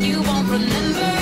You won't remember.